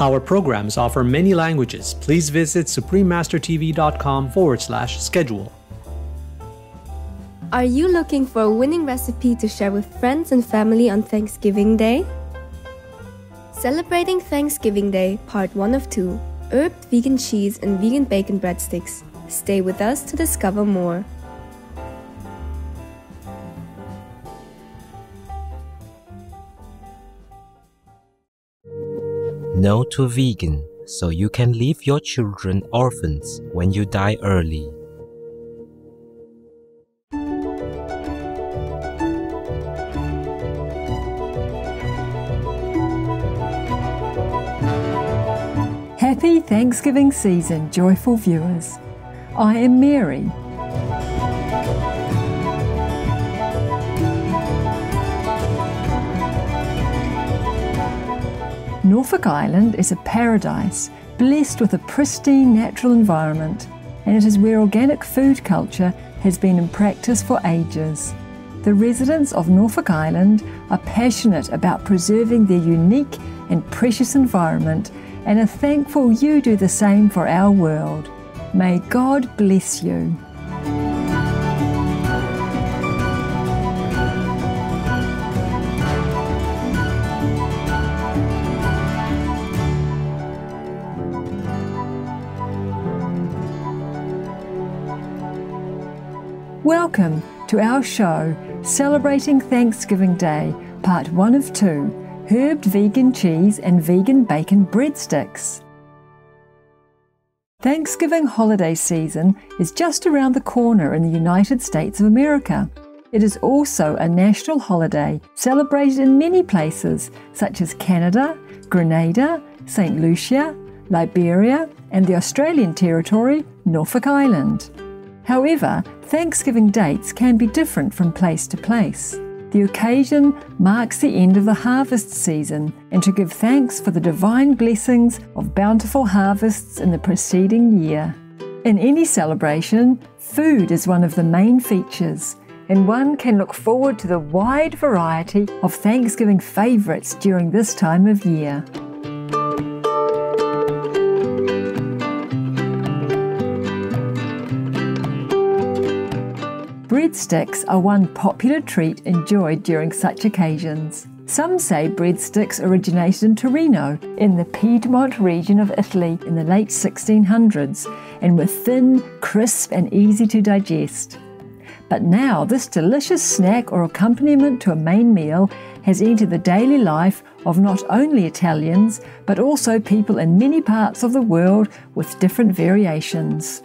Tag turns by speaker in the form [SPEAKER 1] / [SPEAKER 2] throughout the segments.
[SPEAKER 1] Our programs offer many languages. Please visit suprememastertv.com forward slash schedule.
[SPEAKER 2] Are you looking for a winning recipe to share with friends and family on Thanksgiving Day? Celebrating Thanksgiving Day, part 1 of 2 Herbed vegan cheese and vegan bacon breadsticks. Stay with us to discover more.
[SPEAKER 3] No to vegan so you can leave your children orphans when you die early.
[SPEAKER 4] Happy Thanksgiving season, joyful viewers. I am Mary. Norfolk Island is a paradise blessed with a pristine natural environment, and it is where organic food culture has been in practice for ages. The residents of Norfolk Island are passionate about preserving their unique and precious environment and are thankful you do the same for our world. May God bless you. Welcome to our show celebrating Thanksgiving Day, part one of two herbed vegan cheese and vegan bacon breadsticks. Thanksgiving holiday season is just around the corner in the United States of America. It is also a national holiday celebrated in many places such as Canada, Grenada, St. Lucia, Liberia, and the Australian territory, Norfolk Island. However, Thanksgiving dates can be different from place to place. The occasion marks the end of the harvest season and to give thanks for the divine blessings of bountiful harvests in the preceding year. In any celebration, food is one of the main features, and one can look forward to the wide variety of Thanksgiving favourites during this time of year. Breadsticks are one popular treat enjoyed during such occasions. Some say breadsticks originated in Torino, in the Piedmont region of Italy, in the late 1600s, and were thin, crisp, and easy to digest. But now, this delicious snack or accompaniment to a main meal has entered the daily life of not only Italians, but also people in many parts of the world with different variations.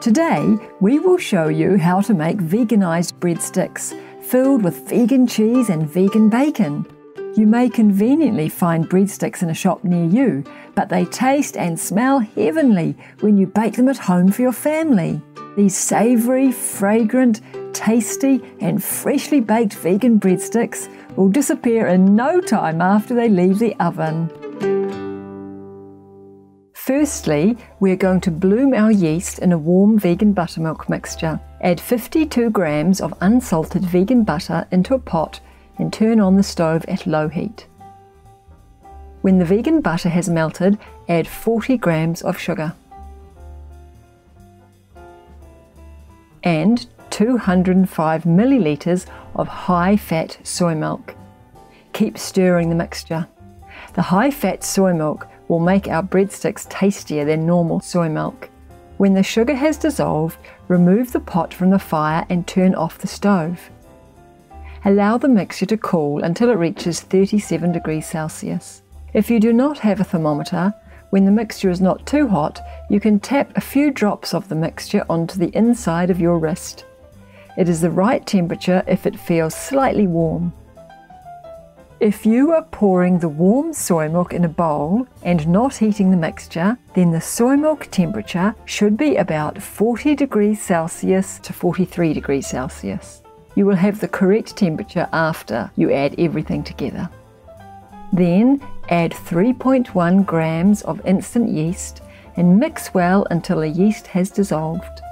[SPEAKER 4] Today, we will show you how to make veganized breadsticks filled with vegan cheese and vegan bacon. You may conveniently find breadsticks in a shop near you, but they taste and smell heavenly when you bake them at home for your family. These savory, fragrant, tasty, and freshly baked vegan breadsticks will disappear in no time after they leave the oven. Firstly, we're going to bloom our yeast in a warm vegan buttermilk mixture. Add 52 grams of unsalted vegan butter into a pot and turn on the stove at low heat. When the vegan butter has melted, add 40 grams of sugar and 205 milliliters of high fat soy milk. Keep stirring the mixture. The high fat soy milk will make our breadsticks tastier than normal soy milk. When the sugar has dissolved, remove the pot from the fire and turn off the stove. Allow the mixture to cool until it reaches 37 degrees Celsius. If you do not have a thermometer, when the mixture is not too hot, you can tap a few drops of the mixture onto the inside of your wrist. It is the right temperature if it feels slightly warm. If you are pouring the warm soy milk in a bowl and not heating the mixture, then the soy milk temperature should be about 40 degrees Celsius to 43 degrees Celsius. You will have the correct temperature after you add everything together. Then add 3.1 grams of instant yeast and mix well until the yeast has dissolved.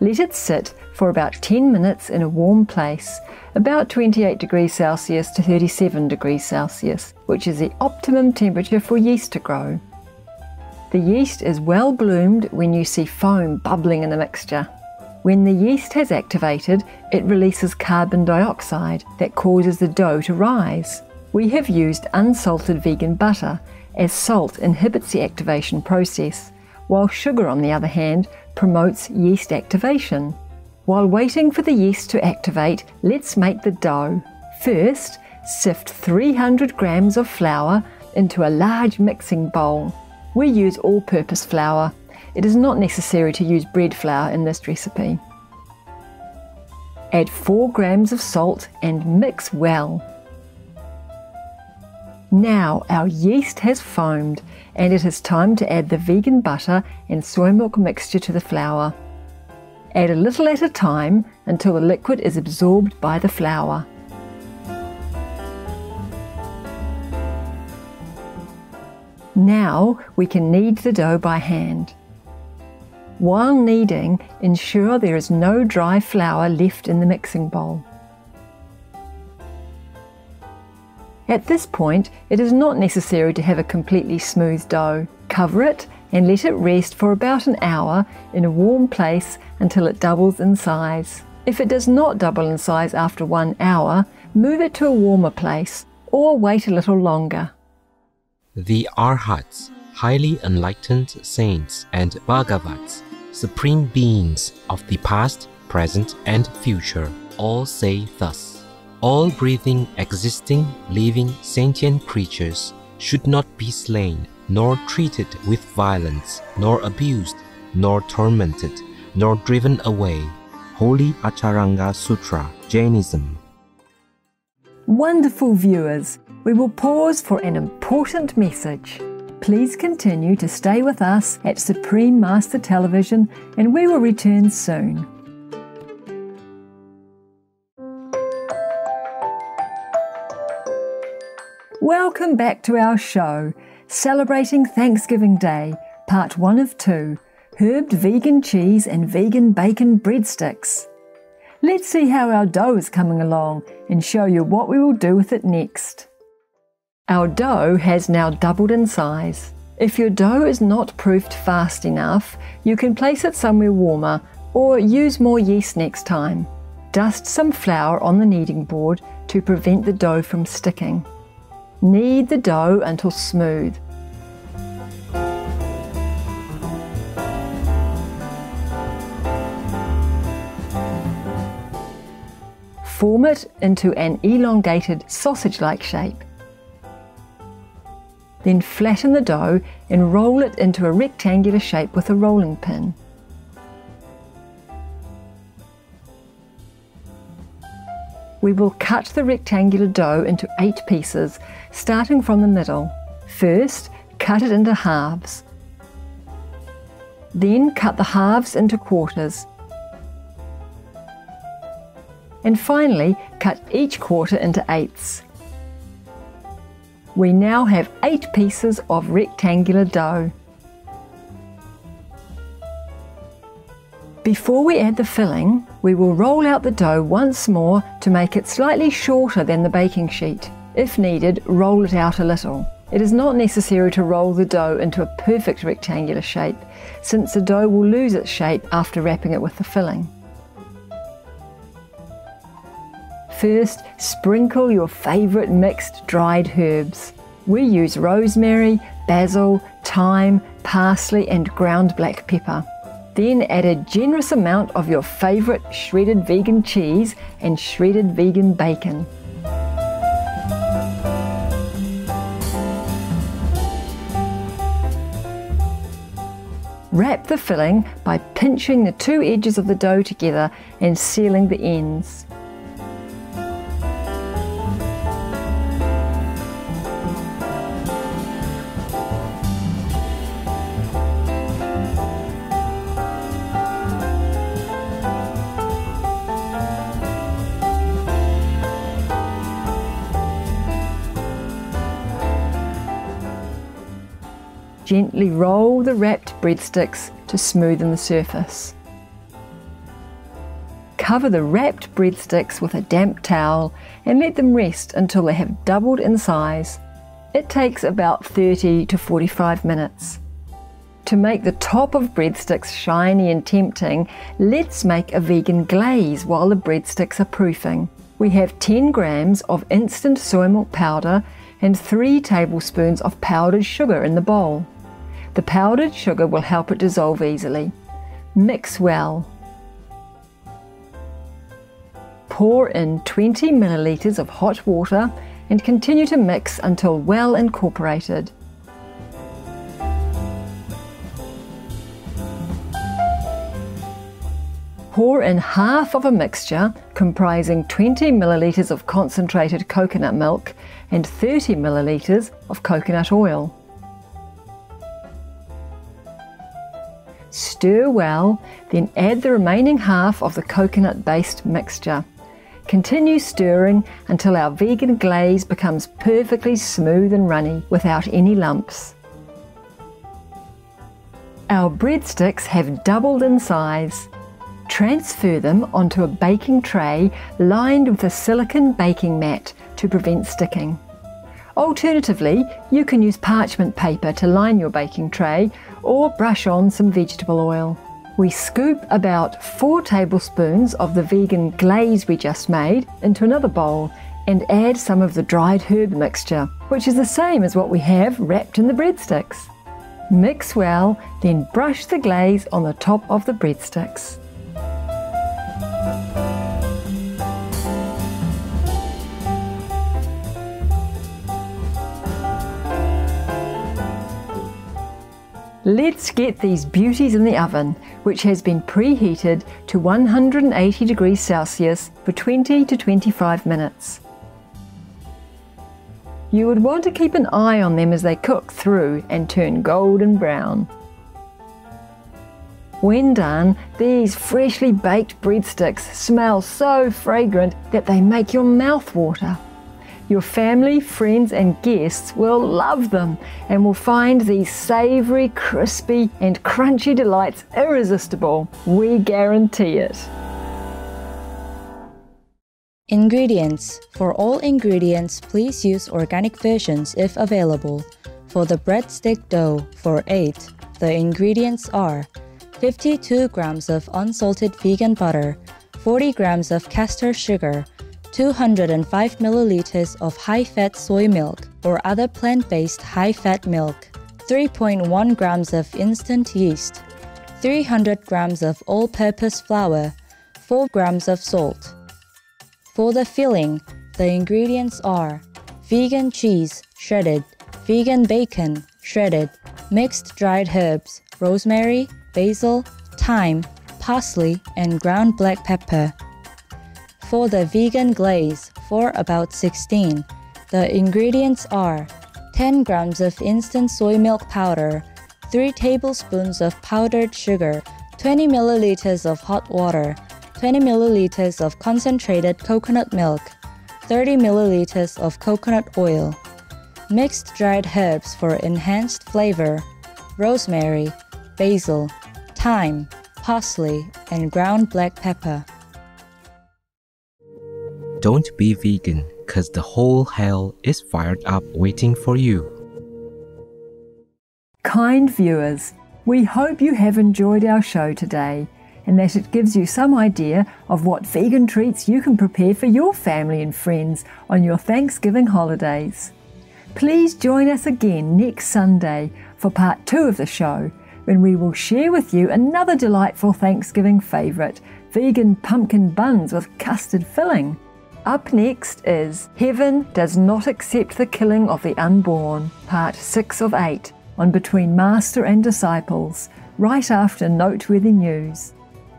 [SPEAKER 4] Let it sit for about 10 minutes in a warm place, about 28 degrees Celsius to 37 degrees Celsius, which is the optimum temperature for yeast to grow. The yeast is well bloomed when you see foam bubbling in the mixture. When the yeast has activated, it releases carbon dioxide that causes the dough to rise. We have used unsalted vegan butter, as salt inhibits the activation process, while sugar, on the other hand, promotes yeast activation. While waiting for the yeast to activate, let's make the dough. First, sift 300 grams of flour into a large mixing bowl. We use all purpose flour. It is not necessary to use bread flour in this recipe. Add 4 grams of salt and mix well. Now our yeast has foamed and it is time to add the vegan butter and soy milk mixture to the flour. Add a little at a time until the liquid is absorbed by the flour. Now we can knead the dough by hand. While kneading, ensure there is no dry flour left in the mixing bowl. At this point, it is not necessary to have a completely smooth dough. Cover it and let it rest for about an hour in a warm place until it doubles in size. If it does not double in size after one hour, move it to a warmer place or wait a little longer.
[SPEAKER 3] The Arhats, highly enlightened saints and Bhagavats, supreme beings of the past, present, and future, all say thus All breathing, existing, living, sentient creatures should not be slain, nor treated with violence, nor abused, nor tormented, nor driven away. Holy Acharanga Sutra, Jainism.
[SPEAKER 4] Wonderful viewers, we will pause for an important message. Please continue to stay with us at Supreme Master Television and we will return soon. Welcome back to our show, celebrating Thanksgiving Day, part one of two herbed vegan cheese and vegan bacon breadsticks. Let's see how our dough is coming along and show you what we will do with it next. Our dough has now doubled in size. If your dough is not proofed fast enough, you can place it somewhere warmer or use more yeast next time. Dust some flour on the kneading board to prevent the dough from sticking. Knead the dough until smooth. Form it into an elongated sausage like shape. Then flatten the dough and roll it into a rectangular shape with a rolling pin. We will cut the rectangular dough into eight pieces, starting from the middle. First, cut it into halves. Then cut the halves into quarters. And finally, cut each quarter into eighths. We now have eight pieces of rectangular dough. Before we add the filling, we will roll out the dough once more to make it slightly shorter than the baking sheet. If needed, roll it out a little. It is not necessary to roll the dough into a perfect rectangular shape, since the dough will lose its shape after wrapping it with the filling. First, sprinkle your favourite mixed dried herbs. We use rosemary, basil, thyme, parsley, and ground black pepper. Then add a generous amount of your favourite shredded vegan cheese and shredded vegan bacon. Wrap the filling by pinching the two edges of the dough together and sealing the ends. Gently roll the wrapped breadsticks to smoothen the surface. cover the wrapped breadsticks with a damp towel and let them rest until they have doubled in size. It takes about 30 to 45 minutes. To make the top of breadsticks shiny and tempting, let's make a vegan glaze while the breadsticks are proofing. We have 10 grams of instant soy milk powder and 3 tablespoons of powdered sugar in the bowl. The powdered sugar will help it dissolve easily. Mix well. Pour in 20 milliliters of hot water and continue to mix until well incorporated. Pour in half of a mixture comprising 20 milliliters of concentrated coconut milk and 30 milliliters of coconut oil. Stir well, then add the remaining half of the coconut based mixture. Continue stirring until our vegan glaze becomes perfectly smooth and runny without any lumps. Our breadsticks have doubled in size. Transfer them onto a baking tray lined with a silicon baking mat to prevent sticking. Alternatively, you can use parchment paper to line your baking tray or brush on some vegetable oil. We scoop about 4 tablespoons of the vegan glaze we just made into another bowl and add some of the dried herb mixture, which is the same as what we have wrapped in the breadsticks. Mix well, then brush the glaze on the top of the breadsticks. Let's get these beauties in the oven, which has been preheated to 180 degrees Celsius for 20 to 25 minutes. You would want to keep an eye on them as they cook through and turn golden brown. When done, these freshly baked breadsticks smell so fragrant that they make your mouth water. Your family, friends, and guests will love them and will find these savory, crispy, and crunchy delights irresistible. We guarantee it.
[SPEAKER 5] Ingredients For all ingredients, please use organic versions if available. For the breadstick dough for 8, the ingredients are 52 grams of unsalted vegan butter, 40 grams of castor sugar, 205 milliliters of high-fat soy milk or other plant-based high-fat milk, 3.1 grams of instant yeast, 300 grams of all-purpose flour, 4 grams of salt. For the filling, the ingredients are vegan cheese shredded, vegan bacon shredded, mixed dried herbs, rosemary, basil, thyme, parsley, and ground black pepper. For the vegan glaze, for about 16, the ingredients are 10 grams of instant soy milk powder, 3 tablespoons of powdered sugar, 20 milliliters of hot water, 20 milliliters of concentrated coconut milk, 30 milliliters of coconut oil, mixed dried herbs for enhanced flavor, rosemary, basil, thyme, parsley, and ground black pepper.
[SPEAKER 3] Don't be vegan, cause the whole hell is fired up waiting for you.
[SPEAKER 4] Kind viewers, we hope you have enjoyed our show today and that it gives you some idea of what vegan treats you can prepare for your family and friends on your Thanksgiving holidays. Please join us again next Sunday for part two of the show when we will share with you another delightful Thanksgiving favourite vegan pumpkin buns with custard filling. Up next is Heaven Does Not Accept the Killing of the Unborn, part 6 of 8, on Between Master and Disciples, right after Noteworthy News.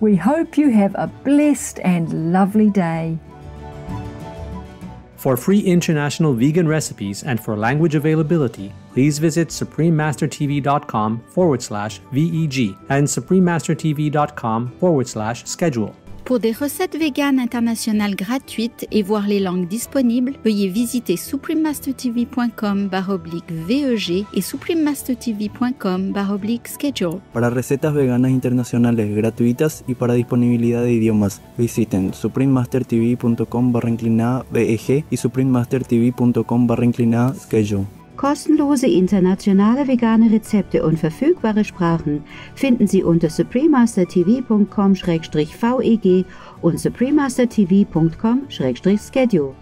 [SPEAKER 4] We hope you have a blessed and lovely day.
[SPEAKER 1] For free international vegan recipes and for language availability, please visit suprememastertv.com forward slash VEG and suprememastertv.com forward slash schedule.
[SPEAKER 6] Pour des recettes véganes internationales gratuites et voir les langues disponibles, veuillez visiter suprememastertv.com VEG et suprememastertv.com schedule.
[SPEAKER 7] Para recetas veganas internacionales gratuitas y para disponibilidad de idiomas, visiten suprememastertv.com barra inclinada VEG y suprememastertv.com barra inclinada schedule.
[SPEAKER 8] Kostenlose internationale vegane Rezepte und verfügbare Sprachen finden Sie unter supremastertv.com-veg und supremastertv.com-schedule.